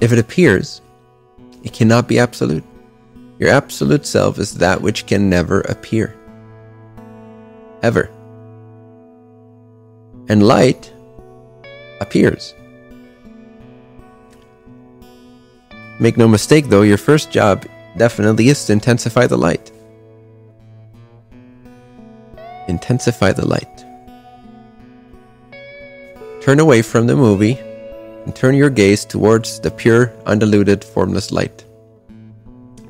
If it appears, it cannot be absolute. Your absolute self is that which can never appear. Ever. And light appears. Make no mistake though, your first job definitely is to intensify the light. Intensify the light. Turn away from the movie and turn your gaze towards the pure, undiluted, formless light.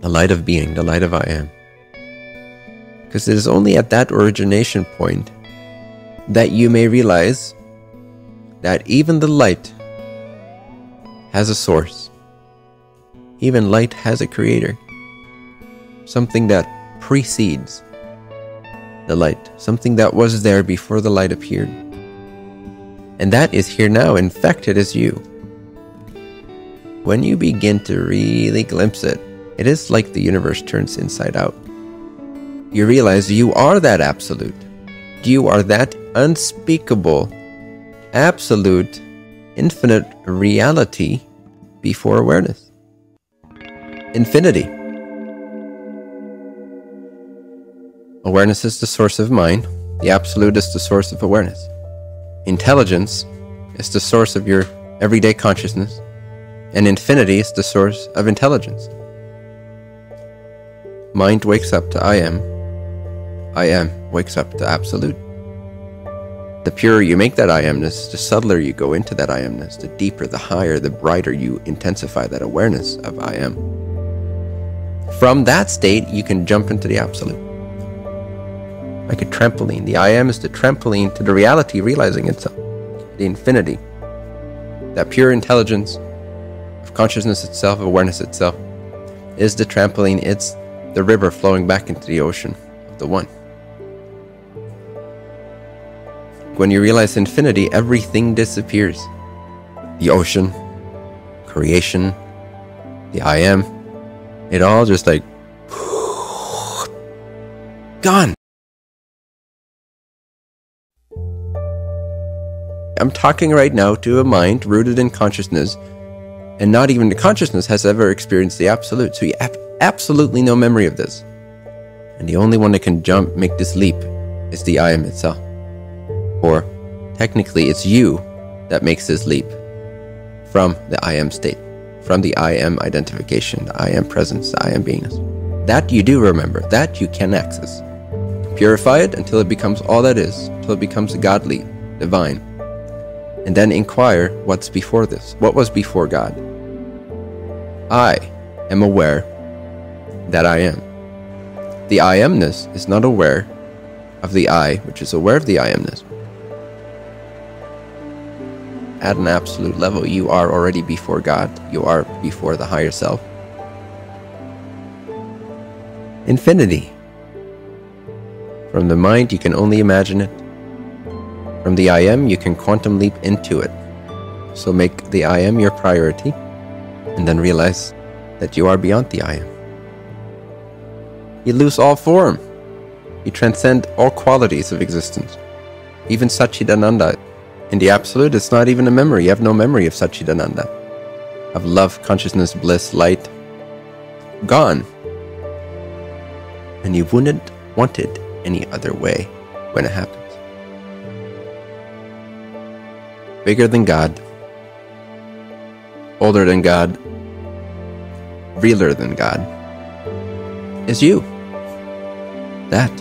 The light of being, the light of I am. Because it is only at that origination point that you may realize that even the light has a source. Even light has a creator. Something that precedes the light, something that was there before the light appeared. And that is here now, infected as you. When you begin to really glimpse it, it is like the universe turns inside out. You realize you are that absolute. You are that unspeakable, absolute, infinite reality before awareness. Infinity. Awareness is the source of mind, the absolute is the source of awareness. Intelligence is the source of your everyday consciousness, and infinity is the source of intelligence. Mind wakes up to I am, I am wakes up to absolute. The purer you make that I amness, the subtler you go into that I amness, the deeper, the higher, the brighter you intensify that awareness of I am. From that state, you can jump into the absolute. Like a trampoline. The I am is the trampoline to the reality realizing itself, the infinity. That pure intelligence of consciousness itself, awareness itself, is the trampoline. It's the river flowing back into the ocean of the one. When you realize infinity, everything disappears. The ocean, creation, the I am, it all just like gone. I'm talking right now to a mind rooted in consciousness, and not even the consciousness has ever experienced the absolute. So you have absolutely no memory of this. And the only one that can jump, make this leap, is the I am itself. Or technically, it's you that makes this leap from the I am state, from the I am identification, the I am presence, the I am beingness. That you do remember, that you can access. Purify it until it becomes all that is, until it becomes godly, divine. And then inquire what's before this. What was before God? I am aware that I am. The I amness is not aware of the I, which is aware of the I amness. At an absolute level, you are already before God, you are before the higher self. Infinity. From the mind, you can only imagine it. From the I am, you can quantum leap into it. So make the I am your priority, and then realize that you are beyond the I am. You lose all form. You transcend all qualities of existence. Even Satchidananda. In the Absolute, it's not even a memory. You have no memory of Satchidananda. Of love, consciousness, bliss, light. Gone. And you wouldn't want it any other way when it happens. Bigger than God. Older than God. Realer than God is you. That